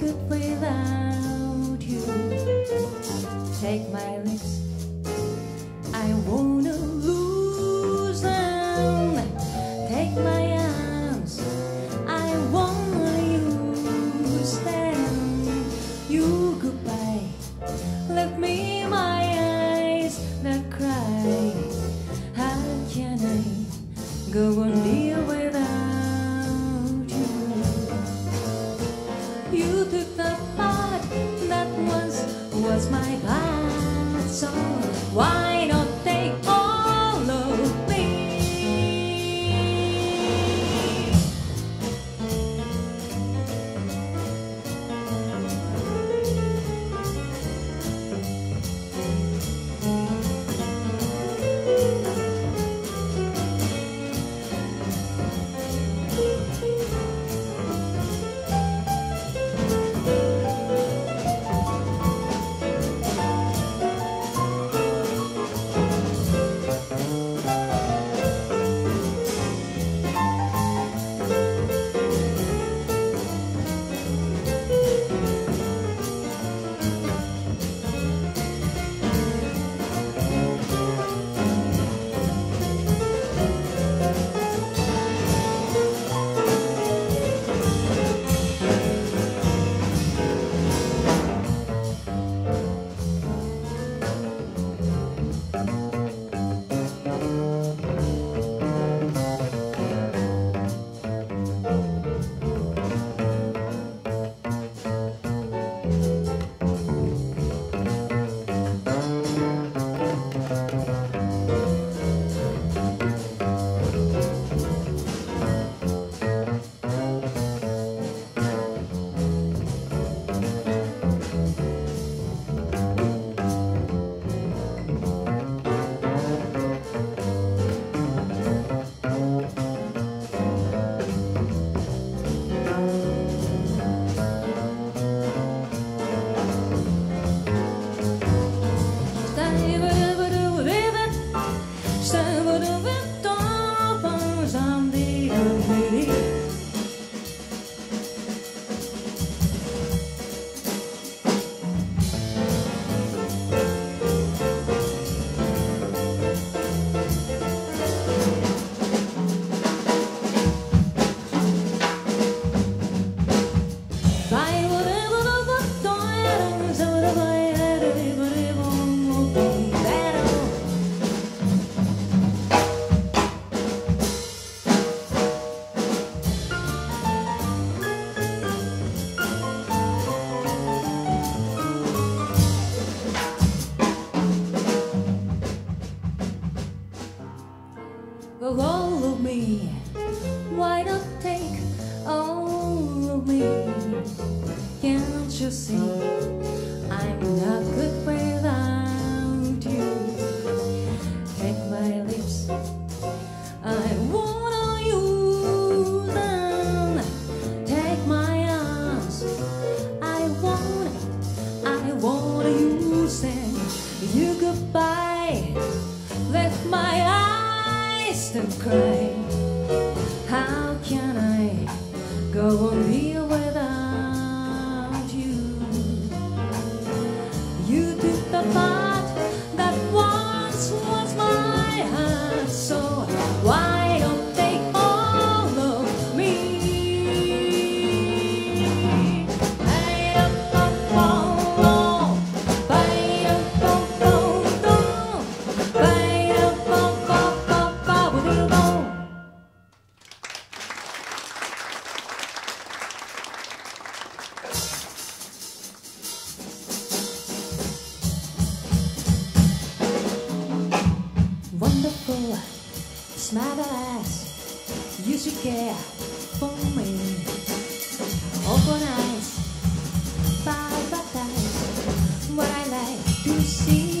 good without you. Take my lips, I wanna lose them. Take my arms, I wanna use them. You goodbye, let me my eyes that cry. How can I go on why to cry. How can I go on here without marvelous. You should care for me. Open eyes, paradise. What I like to see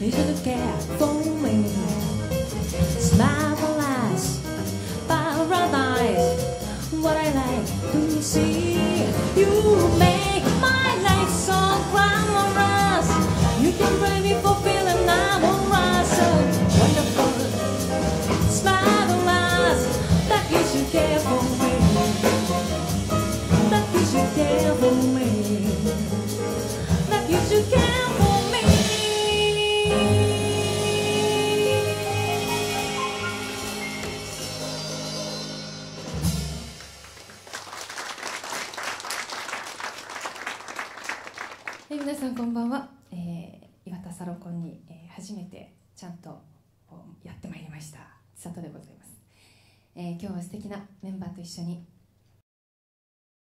You should care for me. Marvelous, paradise. What I like to see you make. はい、皆さんこんばんは、えー岩田サロコンに、えー初めてちゃんとやってまいりました。千里でございます、えー今日は素敵なメンバーと一緒に